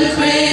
the pray.